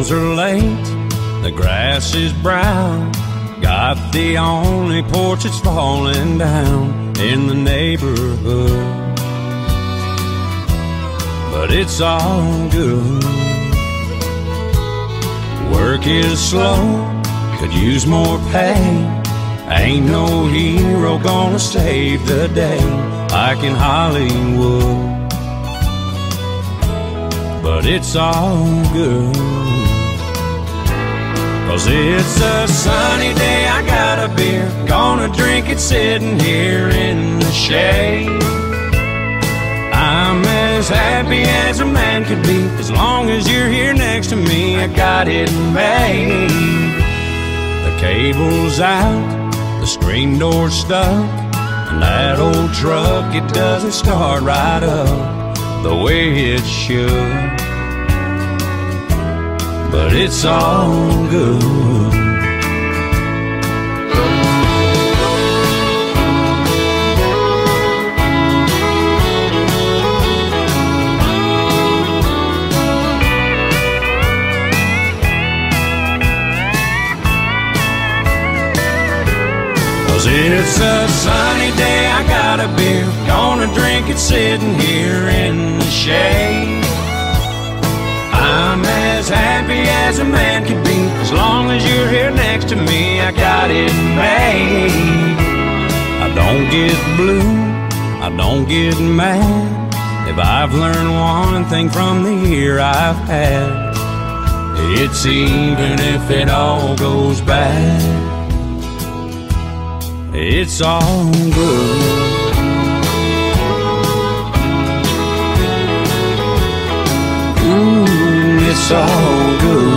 bills are late, the grass is brown. Got the only porch that's falling down in the neighborhood. But it's all good. Work is slow, could use more pay. Ain't no hero gonna save the day like in Hollywood. But it's all good. Cause it's a sunny day, I got a beer. Gonna drink it sitting here in the shade. I'm as happy as a man could be as long as you're here next to me. I got it made. The cable's out the screen door's stuck, and that old truck, it doesn't start right up the way it should. But it's all good. Cause it's a sunny day, I got a beer. Gonna drink it sitting here in the shade. As a man could be as long as you're here next to me. I got it made. I don't get blue, I don't get mad. If I've learned one thing from the year I've had, it's even if it all goes bad it's all good. Mm, it's all good.